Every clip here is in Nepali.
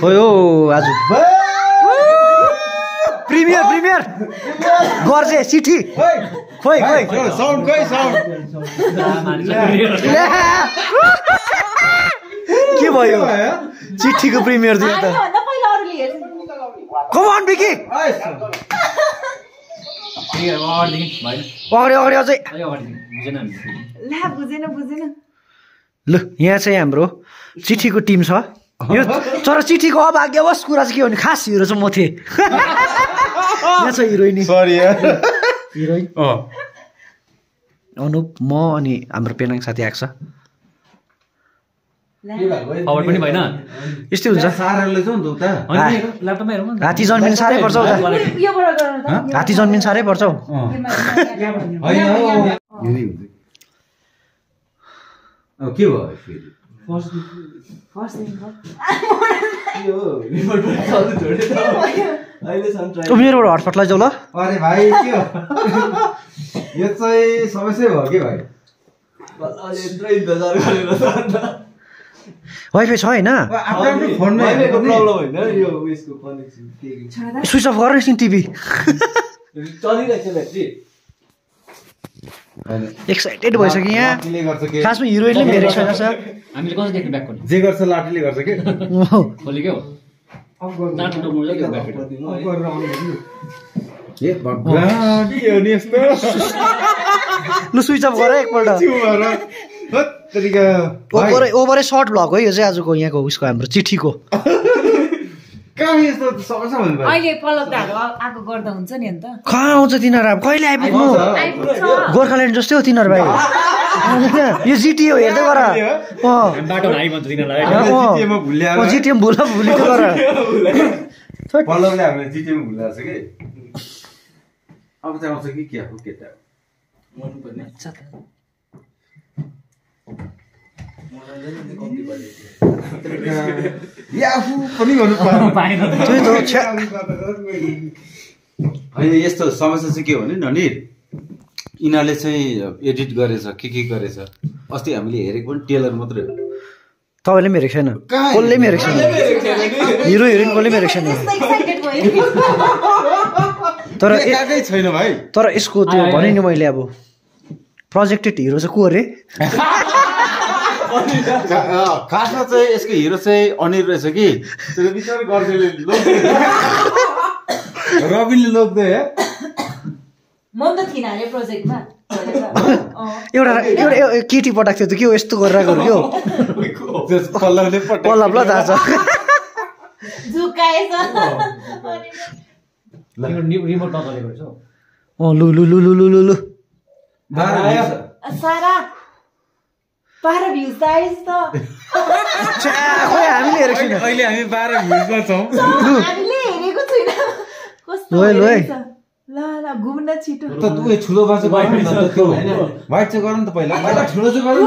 खोइ हो आज। Premier premier. गर्जे चिठी खोइ खोइ। के भयो? चिठीको प्रिमियर दियो त। कमान बिकी अगाडि अगाडि अझै। ल यहाँ चाहिँ हाम्रो। चिठीको टिम छ। यो तर चिठीको अभाग्यवश कुरा चाहिँ के हो भने खास हिरो चाहिँ म थिएँ। यहाँ छ हिरोइनी। Sorry heroine. अँ अनुप म अनि हाम्रो पेनाङ साथी आएको छ। खबर पनि भएन। यस्तै हुन्छ। साराले छ नि त। उता ल्यापटपमा हेरौँ न। हात्ती जन्मिन साह्रै पर्छ हात्ती जन्मिन साह्रै पर्छ हौ। अब के भयो फर्स्ट मेरोबाट हटपट लैजाउ ल अरे भाइ के हो यो चाहिँ समस्या भयो कि भाइ वाइफाई छ होइन स्विच अफ गर नि टिभी होइन। एक्साइटेड भइसक्यो यहाँ। खासमा हिरोइनले पनि छैन सर? हामीले कसरी देख्ने ब्याक जे गर्छ लाठीले गर्छ के? भगवान् के हो लु स्विच अफ गर एकपल्ट। ओभरै ओभरै सर्ट भ्लग हो यो चाहिँ आजको यहाँको उसको हाम्रो चिठीको। कहाँ यस्तो समस्या भन्नु भाइ अहिले पल्लव दाहरू आएको गर्दा हुन्छ नि अन्त। कहाँ आउँछ तिनीहरू? अब कहिले आइपुग्नु? गोर्खाल्यान्ड जस्तै हो तिनीहरू भाइ। यो जिटिए हो हेर्दै गर। अँ। बाटो भाइ भन्छ तिनीहरूलाई। अँ, अँ। जिटिएमा भुल्याएर अँ, जिटिएम भुल भुलिँदै गर। पल्लवले हामीले जिटिएमा भुल्याएको छ कि? अब चाहिँ आउँछ कि के हो केटा। होइन यस्तो समस्या चाहिँ के हो भने ननिर यिनीहरूले चाहिँ एडिट गरेछ के के गरेछ अस्ति हामीले हेरेको पनि टेलर मात्रै हो तपाईँले पनि हेरेको छैन कसले पनि हेरेको छैन हिरो हिरोइन कसले पनि हेरेको छैन तर छैन भाइ तर यसको त्यो भने नि मैले अब प्रोजेक्टेड हिरो चाहिँ को अरे खासमा चाहिँ यसको हिरो चाहिँ अनिल रहेछ कि? रविनले लोक्दै है? म पनि त थिइनँ अरे प्रोजेक्टमा। एउटा एउटा केटी पठाएको थियो त के हो? यस्तो गरेर गयो के हो। पल्लव ल थाहा छ। रिमोट नचलेको रहेछ। अँ लु लु लु लु लु लु लु। सारा। बाह्र भ्युज त। आएछ त हामीले हेरेको छैन अहिले हामी बाह्र भ्युजमा छौँ। हामीले हेरेको छैन कस्तो। ल ल घुम्न छिटो। त तँ उयो ठुलो बाजा वाइट त त्यो होइन। वाइट चाहिँ गरौँ न त पहिला। पहिला ठुलो चाहिँ गरौँ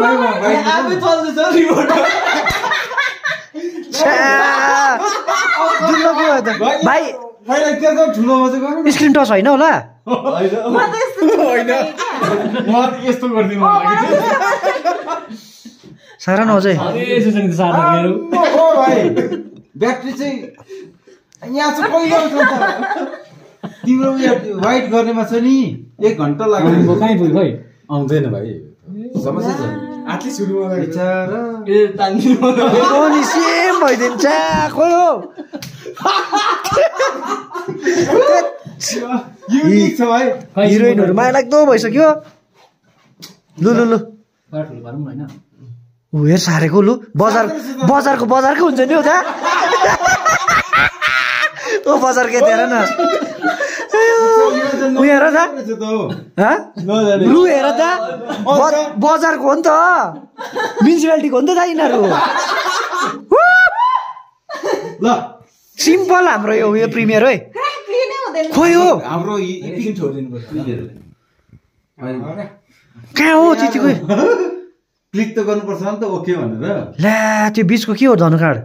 भाइ स्क्रिन टच होइन होला? म त यस्तो होइन। म त यस्तो गरिदिनु। सारा न अझै। ब्याट्री चाहिँ यहाँ चाहिँ पहिलो तिम्रो उयो वाइट गर्नेमा छ नि एक घन्टा लाग्यो। कहीँ पुग्यो खै आउँदैन भाइ। समस्या छ। सेम भइदिन्छ खोइ हो। हिरोइनहरू माया लाग्दो भइसक्यो। लु लु लु। होइन। हेर सारेको लु। बजार बजारको बजारको हुन्छ नि हौ दा ओ बजार के हेर न ऊ हेर हँ? लु हेर ब- बजारको हो नि त। म्युनिसिपालिटीको हो नि त दा यिनीहरू। ल। सिम्पल हाम्रो यो उयो प्रिमियर है। खोइ हो। हाम्रो कहाँ हो त्यतिको? क्लिक त गर्नुपर्छ नि त ओके भनेर। ल्या त्यो बिचको के हो धनुकाँड?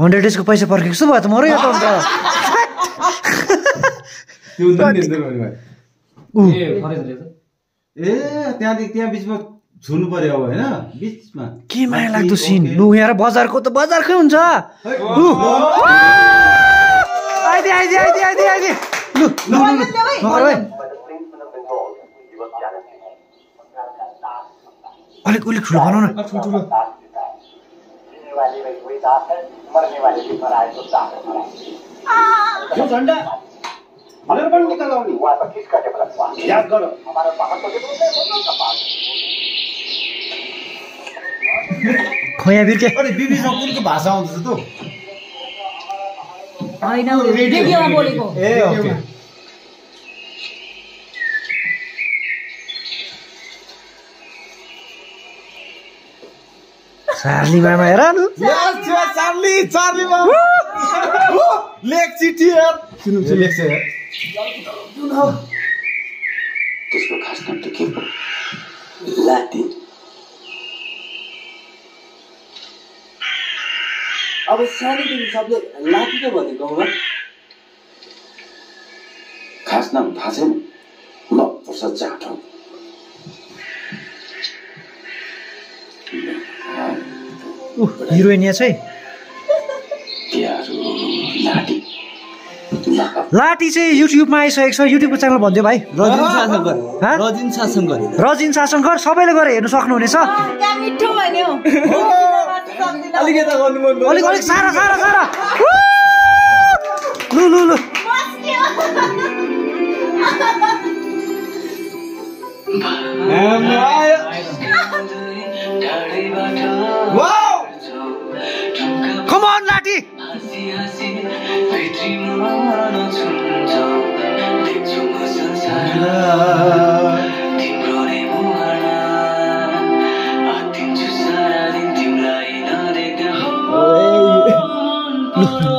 हन्ड्रेड डेजको पैसा पर्खेको जस्तो भयो त म र यो त अन्त। त्यो हुन्छ नि डेन्जर भने। भाइ ऊ। ए फरेस्ट रहेछ ए त्यहाँदेखि त्यहाँ बिचमा छुनु पर्यो अब होइन? बिचमा। के माया लाग्दो सिन? लु यहाँ बजारको त बजारकै हुन्छ। लु लु। लु। अलिक अलिक ठुलो बनाउ न जीने वाले में कोई दास है मरने वाले भी मराए तो दास है मराए यो झन्डा। याद गर हमारा बाहर तो डेवलप है मुसलमान का पास खोया बिर्के। अनि बिबीसँग कुनको भाषा आउँदैछ त होइन रेडियोमा बोलेको। ए ओके। चार्ली मामा हेर न। चार्ली चार्ली लेख चिठी यार सुन्नु चाहिँ लेख्छ यार त्यसको खास नाम त के हो? लाती अब सानोदेखि सबले त भनेको होला खास नाम थाहा छैन। ल चाट हौ हिरोइन यहाँ चाहिँ लाटी चाहिँ युट्युबमा आइसकेको छ। युट्युबको च्यानल भनिदियो भाइ। रजिन? रजिन शासनकर रजिन शासनकर सबैले गएर हेर्नु सक्नुहुनेछ। त्यहाँ मिठो भन्यो अलिक यता गर्नु मन अलिक अलिक सारा सारा सारा। लु लु लु। कमान लाटी लु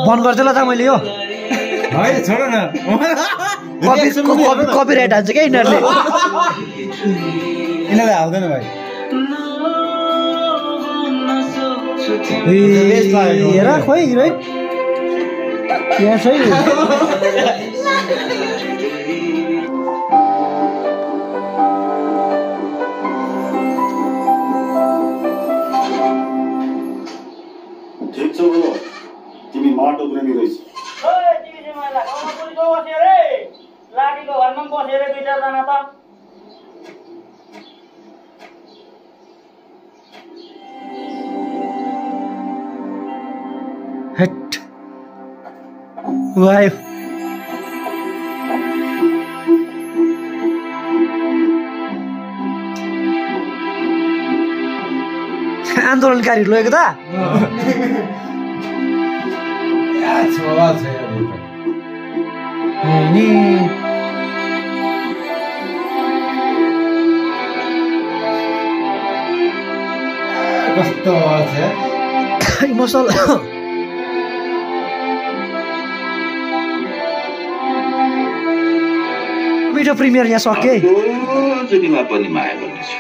बन्द गर्छु ल त मैले यो। होइन छोड न। कपी कपिराइट हान्छ क्या यिनीहरूले? यिनीहरूलाई हाल्दैन भाइ। हेर खोइ हिरोइन यहाँ ठिक छ ब्रो तिमी माटो प्रेमी रहेछ लाटीको घरमा बसेर दुई चारजना त आयो आन्दोलनकारीहरू लगेको त कस्तो आवाज मिठो प्रिमियर यहाँ सके जतिमा पनि माया गर्नेछु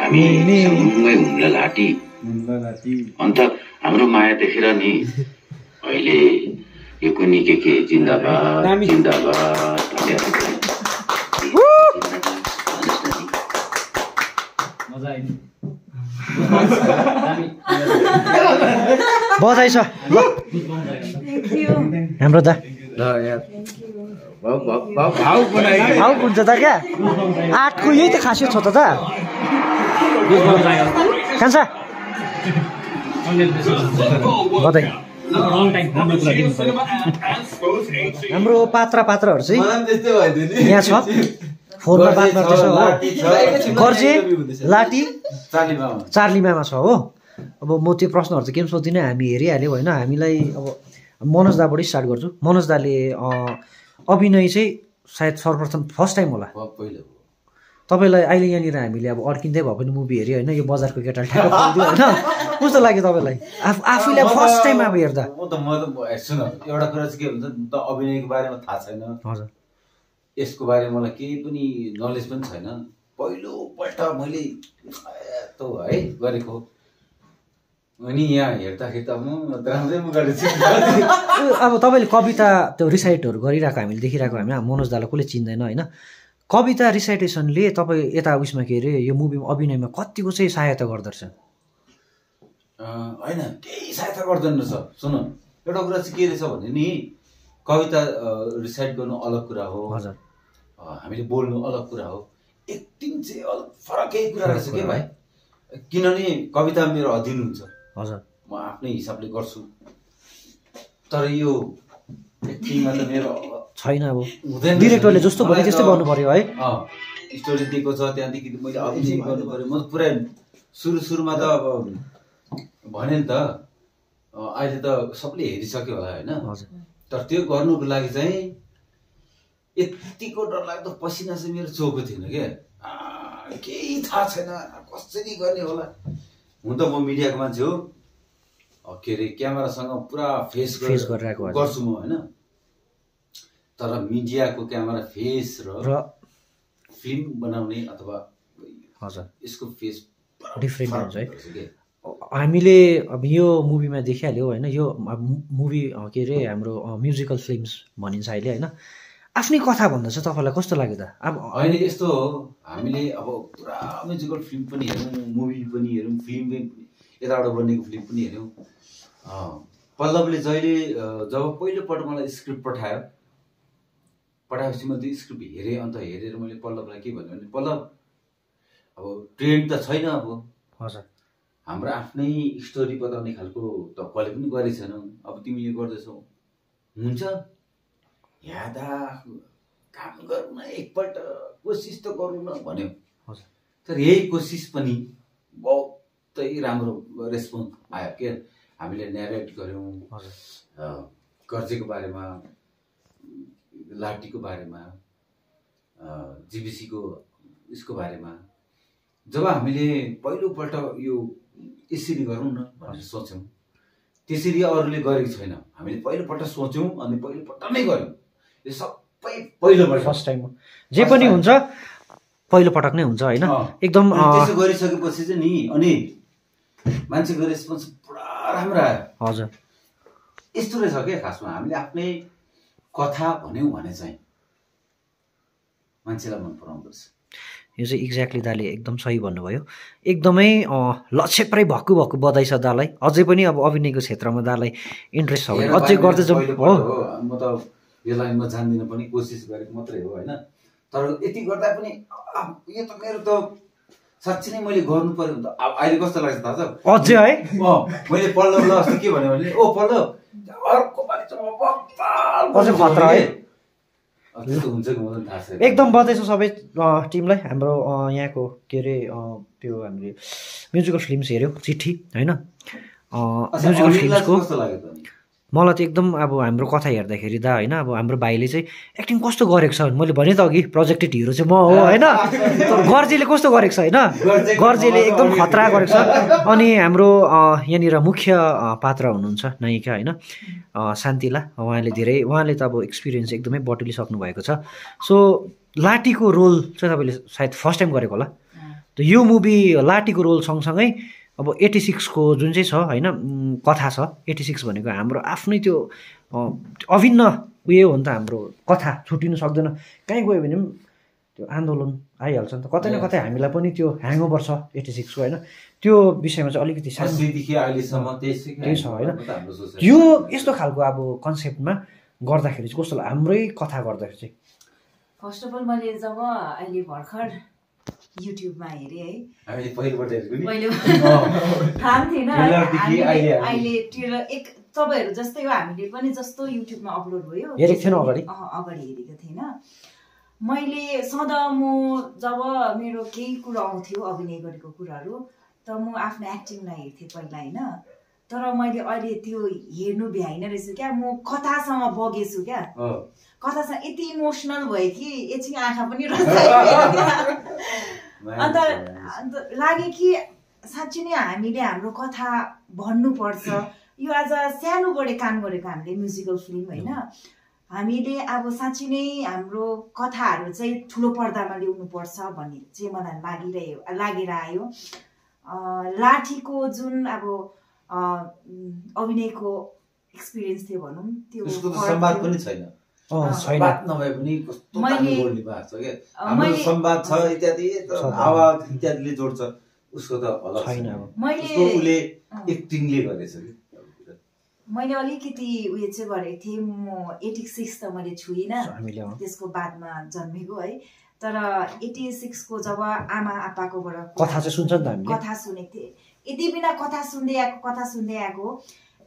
हामी नि- सँगै हुन्न लाटी ल लाटी। अन्त हाम्रो माया देखेर नि अहिले यो कुनी के के जिन्दाबाद बधाई छ ल हाम्रो दा भाउ हुन्छ त क्या? आठको यही त खासियत छ त कान्छा कुरा दिनु पर्यो हाम्रो पात्र पात्रहरू चाहिँ यहाँ छ। फोनमा बात गर्दैछ हो। गर्जे लाटी चार्ली मामा चार्ली मामा छ हो। अब म त्यो प्रश्नहरू चाहिँ के पनि सोध्दिनँ हामी हेरिहाल्यो होइन? हामीलाई अब मनोज दाबाट स्टार्ट गर्छु। मनोज दाले अभिनय चाहिँ सायद सर्वप्रथम फर्स्ट टाइम होला। पहिलो तपाईँलाई अहिले यहाँनिर हामीले अब अड्किँदै भए पनि मुभी हेऱ्यो होइन यो बजारको केटाले ठ्याक्क होइन। कस्तो लाग्यो तपाईँलाई? आफू आफूलाई फर्स्ट टाइम अब हेर्दा। म त म त सुन एउटा कुरा चाहिँ के हुन्छ त अभिनयको बारेमा थाहा छैन। हजुर। यसको बारेमा मलाई केही पनि नलेज पनि छैन। पहिलोपल्ट मैले यस्तो है गरेको। अनि यहाँ हेर्दाखेरि त अब तपाईँले कविता त्यो रिसाइटहरू गरिरहेको हामीले देखिरहेको हामी मनोज दालाई कसले चिन्दैन होइन? कविता रिसाइटेसनले तपाईँ यता उयसमा के अरे यो मुभीमा अभिनयमा कतिको चाहिँ सहायता गर्दोरहेछ होइन केही सहायता गर्दैन रहेछ। सुन एउटा कुरा चाहिँ के रहेछ भने नि कविता रिसाइट गर्नु अलग कुरा हो। हजुर। हामीले बोल्नु अलग कुरा हो। एक्टिङ चाहिँ अलग फरकै कुरा रहेछ के भाइ? किनभने कविता मेरो अधीन हुन्छ। हजुर। म आफ्नै हिसाबले गर्छु। तर यो एक्टिङमा त मेरो छैन अब। हुँदैन। डिरेक्टरले जस्तो भन्यो त्यस्तै गर्नु पर्यो है। स्टोरी दिएको छ त्यहाँदेखि मैले अभिनय गर्नु पर्यो म त पुरै सुरु सुरुमा त अब भने नि त अहिले त सबले हेरिसक्यो होला होइन। तर त्यो गर्नुको लागि चाहिँ यतिको डरलाग्दो पसिना चाहिँ मेरो चोको थिएन क्या केही थाहा छैन कसरी गर्ने होला। हुन त म मिडियाको मान्छे हो। के अरे क्यामेरासँग पुरा फेस फेस गरिरहेको। गर्छु म होइन? तर मिडियाको क्यामेरा फेस र फिल्म बनाउने अथवा हजुर। यसको फेस फरक हुन्छ है। हामीले अब यो मुभीमा देखिहाल्यो होइन? यो मुभी के अरे हाम्रो म्युजिकल फिल्म्स भनिन्छ अहिले होइन? आफ्नै कथा भन्दा चाहिँ तपाईँलाई कस्तो लाग्यो त? अब होइन यस्तो हो हामीले अब पुरा म्युजिकल फिल्म पनि हेऱ्यौँ मुभी पनि हेऱ्यौँ फिल्म पनि यताबाट बनेको फिल्म पनि हेऱ्यौँ पल्लवले जहिले जब पहिलोपल्ट मलाई स्क्रिप्ट पठायो पठाएपछि मैले त्यो स्क्रिप्ट हेरेँ अन्त हेरेर मैले पल्लवलाई के भन्यो भने पल्लव अब ट्रेन्ड त छैन अब। हजुर। हाम्रो आफ्नै स्टोरी बताउने खालको त कसले पनि गरेको छैनौ अब तिमीले गर्दैछौ। हुन्छ। यादा काम गरौँ न एकपल्ट कोसिस त गरौँ न भन्यो। तर यही कोसिस पनि बहुतै राम्रो रेस्पोन्स आयो के? हामीले नेरेट गऱ्यौँ कर्जेको बारेमा लाटीको बारेमा जिबिसीको यसको बारेमा। जब हामीले पहिलोपल्ट यो यसरी गरौँ न भनेर सोच्यौँ त्यसरी अरूले गरेको छैन। हामीले पहिलोपल्ट सोच्यौँ अनि पहिलोपल्ट नै गऱ्यौँ। यो सबै पहिलोपल्ट फर्स्ट टाइम हो। जे पनि हुन्छ पहिलो पटक नै हुन्छ होइन। एकदम त्यसो गरिसकेपछि चाहिँ नि अनि मान्छेको रेस्पोन्स पुरा राम्रो आयो। हजुर। यस्तो रहेछ क्या खासमा? हामीले आफ्नै कथा भन्यौँ भने चाहिँ मान्छेलाई मन पराउँदो रहेछ यो चाहिँ एक्ज्याक्टली दाले एकदम सही भन्नुभयो। एकदमै लक्षेप्रै भक्कु भक्कु बधाई छ दालाई। अझै पनि अब अभिनयको क्षेत्रमा दालाई इन्ट्रेस्ट छ भने अझै गर्दै जाउँ। हो। म त यो लाइनमा जान्दिनँ पनि कोसिस गरेको मात्रै हो होइन? तर यति गर्दा पनि यो त मेरो त साँच्ची नै मैले गर्नु पर्यो भने त। अब अहिले कस्तो लाग्छ थाहा छ? अझै है? अँ, मैले पल्लवलाई अस्ति के भन्यो भने ओ पल्लव अर्को पालि है? एकदम बधाई छ सबै टिमलाई। हाम्रो यहाँको के अरे त्यो हामीले म्युजिकल फिल्म्स हेऱ्यौँ चिठी होइन? म्युजिकल फिल्मको चाहिँ त? मलाई त एकदम अब हाम्रो कथा हेर्दाखेरि दा होइन अब हाम्रो भाइले चाहिँ एक्टिङ कस्तो गरेको छ? भने मैले भने त अघि प्रोजेक्टेड हिरो चाहिँ म हो होइन? गर्जेले कस्तो गरेको छ होइन? गर्जेले त एकदम खतरा गरेको छ। अनि हाम्रो यहाँनिर मुख्य पात्र हुनुहुन्छ नायिका होइन? शान्तिला उहाँले धेरै उहाँले त अब एक्सपिरियन्स एकदमै बटुलिसक्नु भएको छ। सो लाटीको रोल चाहिँ तपाईँले सायद फर्स्ट टाइम गरेको होला। त यो मुभी लाटीको रोल सँगसँगै अब एट्टी सिक्सको जुन चाहिँ छ होइन कथा छ एट्टी सिक्स भनेको हाम्रो आफ्नै त्यो अभिन्न उयो हो नि त हाम्रो कथा छुटिनु सक्दैन। कहीँ गयो भने पनि त्यो आन्दोलन आइहाल्छ नि त। कतै न कतै हामीलाई पनि त्यो ह्याङओभर छ एट्टी सिक्सको होइन। त्यो विषयमा चाहिँ अलिकति त्यही छ, होइन? यो यस्तो खालको अब कन्सेप्टमा गर्दाखेरि चाहिँ कस्तो लाग्यो? हाम्रै कथा गर्दाखेरि चाहिँ। फर्स्ट अफ अल मैले जब अहिले भर्खर युट्युबमा हेरेँ है। अँ। थाहा थिएन अहिले ट्रेलर एक तपाईँहरू जस्तै हो हामीले पनि जस्तो युट्युबमा अपलोड भयो। अगाडि? अगाडि हेरेको थिएन। मैले सधैँ म जब मेरो केही कुरा आउँथ्यो अभिनय गरेको कुराहरू त म आफ्नो एक्टिङलाई हेर्थेँ पहिला होइन? तर मैले अहिले त्यो हेर्नु भ्याइनँ रहेछु क्या। म कथासँग बगेछु क्या। कथासँग यति इमोसनल भयो कि एकछिन आँखा पनि क्या। अन्त लाग्यो कि साँच्ची नै हामीले हाम्रो कथा भन्नुपर्छ। यो आज सानोबडे काम गरेको हामीले म्युजिकल फिल्म होइन? हामीले अब साँच्ची नै हाम्रो कथाहरू चाहिँ ठुलो पर्दामा ल्याउनुपर्छ भन्ने चाहिँ मलाई लागिरह्यो लागेर आयो लाठीको जुन अब अभिनयको एक्सपिरियन्स थियो भनौँ त्यो। पनि छैन। बात नभए पनि कस्तो बोल्ने भएको छ क्या हाम्रो संवाद छ इत्यादि। आवाज इत्यादिले जोड्छ उसको त अलग छैन उसले। एक्टिङले गरेछ कि मैले अलिकति उयो चाहिँ गरेको थिएँ म एटी सिक्स त मैले छुइनँ। त्यसको बादमा जन्मेको है तर एटी सिक्सको जब आमा आप्पाकोबाट कथा चाहिँ सुन्छ नि त हामीले कथा सुनेको थिएँ यति बिना कथा सुन्दै आएको कथा सुन्दै आएको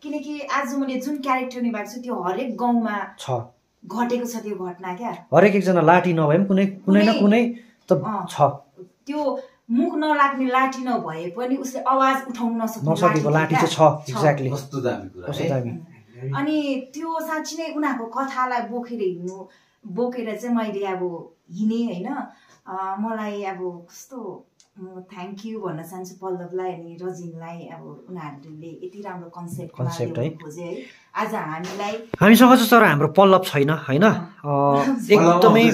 किनकि आज मैले जुन क्यारेक्टर निभाएको छु त्यो हरेक गाउँमा छ घटेको छ त्यो घटना क्या? हरेक एकजना लाठी नभए पनि कुनै कुनै न कुनै त। छ। त्यो मुख नलाग्ने लाठी नभए पनि उसले आवाज उठाउन नसक्ने नसकेको लाठी चाहिँ? छ एक्ज्याक्टली कस्तो दामी कुरा कस्तो है? दामी अनि त्यो साँच्ची नै उनीहरूको कथालाई बोकेर हिँड्नु बोकेर चाहिँ मैले अब हिँडेँ होइन? मलाई अब कस्तो थ्याङ्क यू भन्न चाहन्छु पल्लवलाई अनि रजिनलाई अब उनीहरूले यति राम्रो कन्सेप्ट Concept है। खोजे है। आज हामीलाई हामीसँग चाहिँ तर हाम्रो पल्लव छैन होइन? अँ, एकदमै।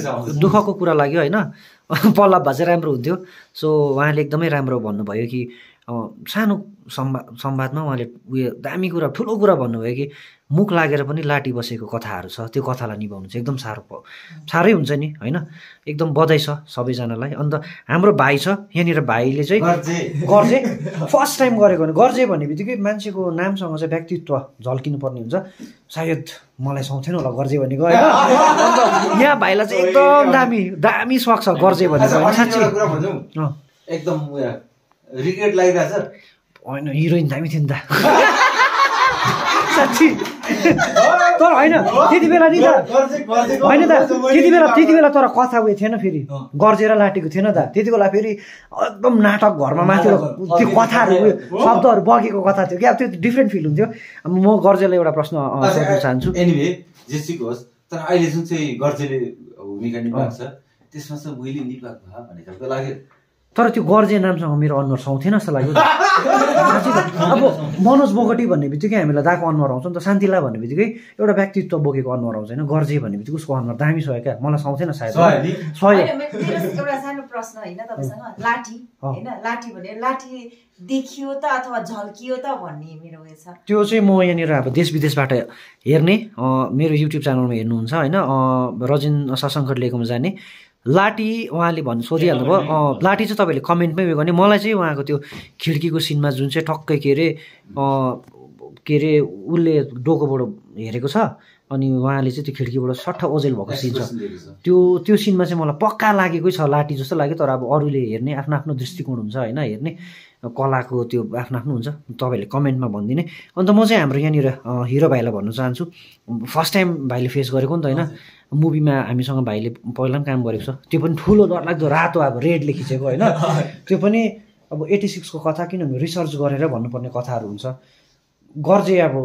दुःखको कुरा लाग्यो होइन? पल्लव भए चाहिँ राम्रो हुन्थ्यो। सो उहाँले एकदमै राम्रो भन्नुभयो कि अँ, सानो संवाद संवादमा उहाँले उयो दामी कुरा ठुलो कुरा भन्नुभयो कि मुख लागेर पनि लाटी बसेको कथाहरू छ त्यो कथालाई निभाउनु चाहिँ एकदम साह्रो प- साह्रै हुन्छ नि होइन? एकदम बधाई छ सबैजनालाई। अन्त हाम्रो भाइ छ यहाँनिर भाइले चाहिँ गर्जे। फर्स्ट टाइम गरेको भने गर्जे भन्ने बित्तिकै मान्छेको नामसँग चाहिँ व्यक्तित्व झल्किनु पर्ने हुन्छ। सायद मलाई सुहाउँथेन होला गर्जे भनेको होइन? अन्त यहाँ भाइलाई चाहिँ एकदम दामी दामी सोख छ गर्जे भनेको साँच्ची। एकदम रिग्रेट लागिरहेछ? होइन हिरोइन दामी थियो नि त। साँच्ची तर होइन त्यति बेला नि त होइन त त्यति बेला त्यति बेला तर कथा उयो थिएन फेरि। गर्जेर लाटेको थिएन त। त्यति बेला फेरि एकदम नाटक घरमा माथि त्यो कथाहरू उयो शब्दहरू बगेको कथा थियो। क्या त्यो डिफ्रेन्ट फिल हुन्थ्यो। म गर्जेलाई एउटा प्रश्न सोध्न चाहन्छु। एनिवे जेसुकै होस् तर अहिले जुन चाहिँ गर्जेले भूमिका निभाएको छ त्यसमा चाहिँ मैले निभाएको भए भन्ने खालको लाग्यो। तर त्यो गर्जे नामसँग मेरो अनुहार सुहाउँथेन जस्तो लाग्यो। अब मनोज बोगटी भन्ने बित्तिकै हामीलाई दाको अनुहार आउँछ नि त। शान्तिला भन्ने बित्तिकै एउटा व्यक्तित्व बोकेको अनुहार आउँछ होइन। गर्जे भन्ने बित्तिकै उसको अनुहार दामी छ क्या? मलाई सुहाउँथेन सायद। मेरो एउटा सानो प्रश्न होइन तपाईँसँग। लाठी अँ। होइन? लाठी भने लाठी देखियो त अथवा झल्कियो त भन्ने मेरो उयो छ। त्यो चाहिँ म यहाँनिर अब देश विदेशबाट हेर्ने मेरो युट्युब च्यानलमा हेर्नुहुन्छ होइन। रजिन सशङ्कर लेखमा जाने। लाठी उहाँले भन्नु सोधिहाल्नु भयो लाठी चाहिँ तपाईँले कमेन्टमै उयो गर्ने। मलाई चाहिँ उहाँको त्यो खिड्कीको सिनमा जुन चाहिँ टक्कै के अरे के अरे उसले डोकोबाट हेरेको छ अनि उहाँले चाहिँ त्यो खिड्कीबाट सट्ट ओजेल भएको सिन छ। त्यो त्यो सिनमा चाहिँ मलाई पक्का लागेकै छ लाठी जस्तो लाग्यो तर अब अरूले हेर्ने आफ्नो आफ्नो दृष्टिकोण हुन्छ होइन हेर्ने। कलाको त्यो आफ्नो आफ्नो हुन्छ। तपाईँहरूले कमेन्टमा भनिदिने। अन्त म चाहिँ हाम्रो यहाँनिर हिरो भाइलाई भन्न चाहन्छु। फर्स्ट टाइम भाइले फेस गरेको नि त होइन। मुभीमा हामीसँग भाइले पहिला पनि काम गरेको छ। त्यो पनि ठुलो डरलाग्दो रातो अब रेडले खिचेको होइन। त्यो पनि अब एटी सिक्सको कथा किनभने रिसर्च गरेर भन्नुपर्ने कथाहरू हुन्छ। गर्जे अब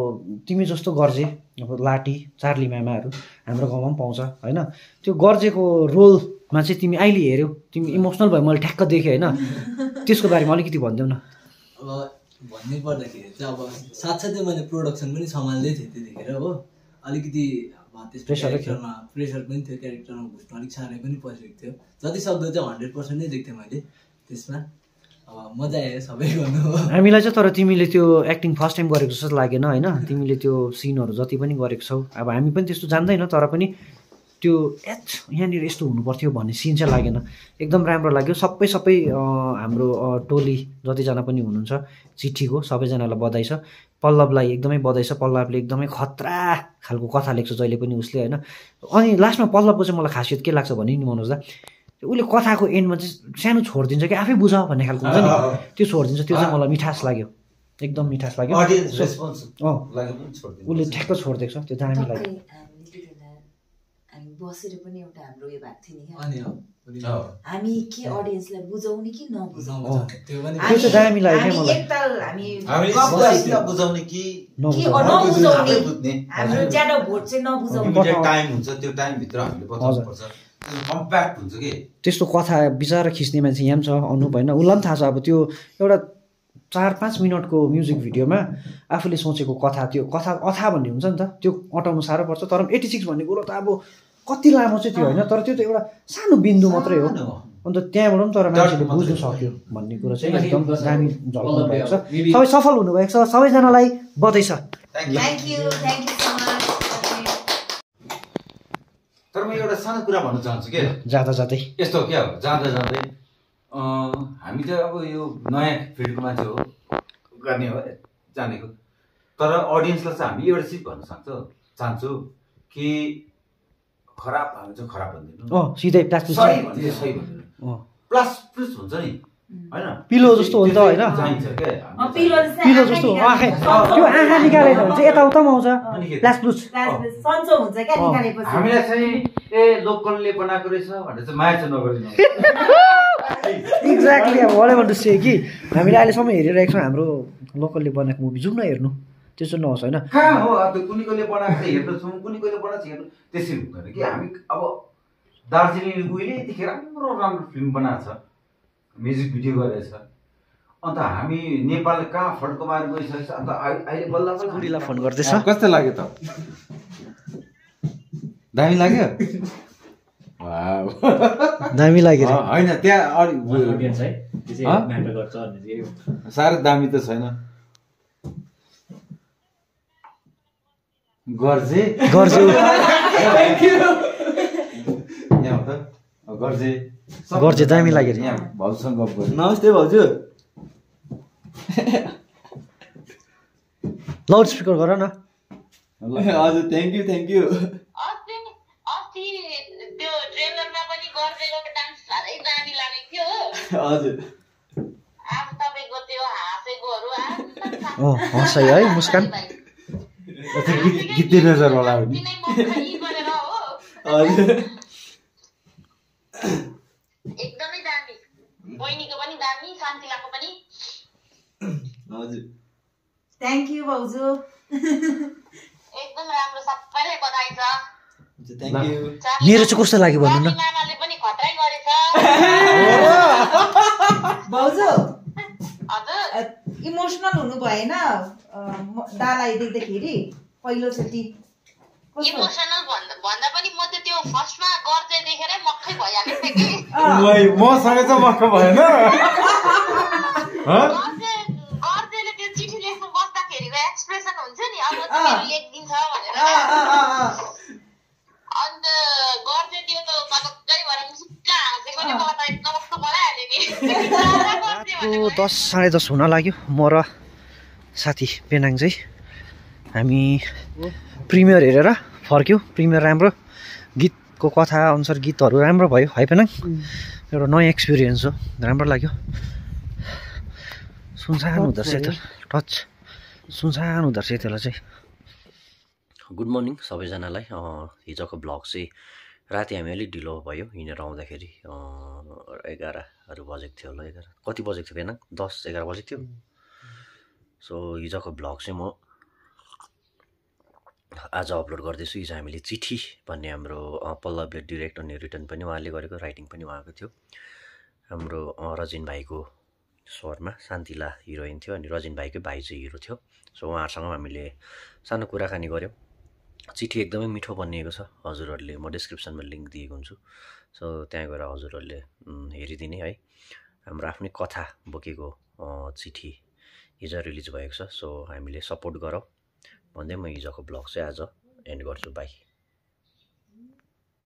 तिमी जस्तो गर्जे अब लाठी चार्ली मामाहरू हाम्रो गाउँमा पनि पाउँछ होइन। त्यो गर्जेको रोलमा चाहिँ तिमी अहिले हेऱ्यौ? तिमी इमोसनल भयो मैले ठ्याक्क देखेँ होइन? त्यसको बारेमा अलिकति भनिदेऊ न। अब भन्नै पर्दाखेरि चाहिँ अब साथसाथै मैले प्रोडक्सन पनि सम्हाल्दै थिएँ त्यतिखेर हो। अलिकति। क्यारेक्टरमा प्रेसर पनि थियो क्यारेक्टरमा घुस्नु अलिक साह्रै पनि परेको थियो। जति सक्दो चाहिँ हन्ड्रेड पर्सेन्ट नै देख्थेँ मैले त्यसमा। अब मजा आयो सबै गर्नु। हो हामीलाई चाहिँ तर तिमीले त्यो एक्टिङ फर्स्ट टाइम गरेको जस्तो लागेन होइन? तिमीले त्यो सिनहरू जति पनि गरेको छौ। अब हामी पनि त्यस्तो जान्दैन तर पनि त्यो एच यहाँनिर यस्तो हुनुपर्थ्यो भन्ने सिन चाहिँ लागेन। एकदम राम्रो लाग्यो। सबै सबै हाम्रो टोली जतिजना पनि हुनुहुन्छ चिठीको सबैजनालाई बधाई छ। पल्लवलाई एकदमै बधाई छ। पल्लवले एकदमै खतरा खालको कथा लेख्छ जहिले पनि उसले होइन? अनि लास्टमा पल्लवको चाहिँ मलाई खासियत के लाग्छ भने नि मनोज दा उसले कथाको एन्डमा चाहिँ सानो छोडिदिन्छ कि आफै बुझ भन्ने खालको हुन्छ नि। त्यो छोडिदिन्छ। त्यो चाहिँ मलाई मिठास लाग्यो। एकदम मिठास लाग्यो। अँ। उसले ठ्याक्क छोडिदिएको छ। त्यो दामी लाग्यो हामी बसेर पनि एउटा हाम्रो उयो भएको थियो नि क्या। हामी के अडियन्सलाई बुझाउने कि नबुझाउने? नबुझाउने, हाम्रो ज्यादा भोट चाहिँ टाइम हुन्छ त्यो टाइमभित्र हामीले बताउनु पर्छ। कम्प्याक्ट हुन्छ कि? त्यस्तो कथा विचार खिच्ने मान्छे यहाँ पनि छ अनुप होइन उसलाई पनि थाहा छ अब त्यो एउटा चार पाँच मिनटको म्युजिक भिडियोमा आफूले सोचेको कथा त्यो कथा कथा भन्ने हुन्छ नि त। त्यो अटाउनु साह्रो पर्छ। तर एटी सिक्स भन्ने कुरो त अब कति लामो चाहिँ त्यो होइन? तर त्यो त एउटा सानो बिन्दु मात्रै हो। अन्त त्यहाँबाट पनि तर मान्छेले बुझ्नु। सक्यो भन्ने कुरो चाहिँ एकदम दामी। झल्काउनु भएको छ। सबै सफल हुनुभएको छ। सबैजनालाई बधाई छ। तर म एउटा सानो कुरा भन्न चाहन्छु के? जाँदा जाँदै। यस्तो हो क्या हो जाँदा जाँदै अँ, हामी त अब यो नयाँ फिल्डको मान्छे हो गर्ने हो जानेको। तर अडियन्सलाई चाहिँ हामी एउटा चिज भन्न सक्छौँ चाहन्छु कि खराब हामी चाहिँ खराब भन्दैनौँ। सिधै प्लास प्लस सही भने चाहिँ सही भन्दैनौँ। अँ। प्लस प्लस हुन्छ नि। होइन? पिलो जस्तो हो नि त, होइन? पिलो। जस्तै आँखा त्यो आँखा निकालेन भने चाहिँ यताउता पनि आउँछ। अनि के? प्लास प्लुस। प्लास- सन्चो हुन्छ क्या अँ, निकालेपछि। हामीलाई चाहिँ ए लोकलले बनाएको रहेछ भनेर चाहिँ माया चाहिँ नगरिदिनु एक्ज्याक्टली अब वाट एभर टु से कि हामीले अहिलेसम्म हेरिरहेको छौँ हाम्रो लोकलले बनाएको मुभी। जाउँ न हेर्नु। त्यसो नहोस् होइन। कहाँ हो अब त्यो कुनै कसले बनाएको चाहिँ हेर्दछौँ कुनै कसले बनाएको हेर्नु त्यसरी हुँदैन कि हामी अब दार्जिलिङले उहिलेदेखि राम्रो राम्रो फिल्म बनाएको छ म्युजिक भिडियो गरेको छ। अन्त हामी नेपालले कहाँ फड्को मारेर गइसकेको छ अन्त अहिले अहिले बल्ल बल्ल बुढीलाई फोन गर्दैछ। कस्तो लाग्यो त? दामी लाग्यो। दामी लाग्यो होइन त्यहाँ गर्छ। साह्रै दामी त छैन। गर्जे। गर्छु यहाँ त। अब गर्जे। गर्जे दामी लाग्यो। यहाँ भाउसँग गफ गर्नु। नमस्ते भाउजू। लाउड स्पिकर गर न। हजुर थ्याङ्क यू थ्याङ्क यू हजुर। हँस है है मुस्कान। त्यो गीत गीतै नजर होला हो नि हजुर एकदमै दामी बहिनीको पनि दामी शान्तिलाको पनि हजुर थ्याङ्क यू भाउजू एकदम राम्रो सबैलाई बधाई छ थ्याङ्क यू चार्ली मेरो चाहिँ कस्तो लाग्यो भन्नु न मामाले पनि खत्रै गरेछ भाउजू इमोसनल हुनु भएन दालाई देख्दाखेरि पहिलोचोटि इमोसनल भन्दा भन्दा पनि म त त्यो फर्स्टमा गर्दै देखेरै मक्खै भइहालेको थिएँ कि मसँग चाहिँ मक्क भएन हँ? गर्जे गर्जेले त्यो चिठी लेख्नु बस्दाखेरिको एक्सप्रेसन हुन्छ नि अब अँ। तिमीहरू लेखिदिन्छ भनेर अँ, अँ, क्या। अँ, अँ। अन्त गर्जे त्यो त पटक्कै भएर मुसुक्क हाँसेकोले मलाई त एकदम कस्तो बनाइहाल्यो नि बिचरा गर्जे त्यो भनेको। दस साढे दस हुन लाग्यो। म र साथी पेनाङ चाहिँ हामी प्रिमियर हेरेर फर्क्यौँ। प्रिमियर राम्रो। गीतको कथा अनुसार गीतहरू राम्रो भयो। है पेनाङ? एउटा नयाँ एक्सपिरियन्स हो। राम्रो लाग्यो। सुनसान हुँदो रहेछ टच। सुनसान हुँदो रहेछ यतिलाई चाहिँ। गुड मर्निङ सबैजनालाई। हिजोको ब्लग चाहिँ राति हामी अलिक ढिलो भयो हिँडेर आउँदाखेरि एघारहरू बजेको थियो होला एघार। कति बजेको थियो पेनाङ दस एघार बजेको थियो? सो हिजोको ब्लग चाहिँ म आज अपलोड गर्दैछु। हिजो हामीले चिठी भन्ने हाम्रो अँ, पल्लवले डिरेक्ट अनि रिटर्न पनि उहाँले गरेको राइटिङ पनि उहाँको थियो। हाम्रो रजिन भाइको स्वरमा शान्तिला हिरोइन थियो अनि रजिन भाइकै भाइ चाहिँ हिरो थियो। सो उहाँहरूसँग हामीले सानो कुराकानी गऱ्यौँ। चिठी एकदमै मिठो बनिएको छ। हजुरहरूले म डिस्क्रिप्सनमा लिङ्क दिएको हुन्छु। सो त्यहाँ गएर हजुरहरूले हेरिदिने है। हाम्रो आफ्नै कथा बोकेको चिठी हिजो रिलिज भएको छ। सो हामीले सपोर्ट गरौँ। भन्दै म हिजोको ब्लग चाहिँ आज एन्ड गर्छु। बाई